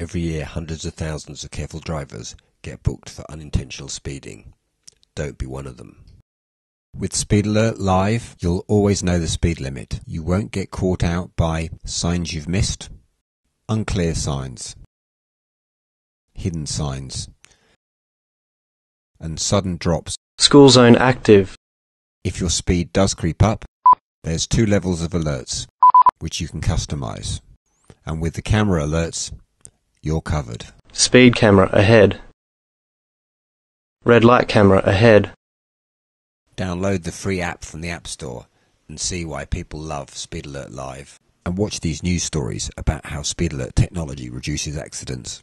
Every year, hundreds of thousands of careful drivers get booked for unintentional speeding. Don't be one of them. With Speed Alert Live, you'll always know the speed limit. You won't get caught out by signs you've missed, unclear signs, hidden signs, and sudden drops. School zone active. If your speed does creep up, there's two levels of alerts, which you can customize. And with the camera alerts, you're covered. Speed camera ahead. Red light camera ahead. Download the free app from the App Store and see why people love Speed Alert Live. And watch these news stories about how Speed Alert technology reduces accidents.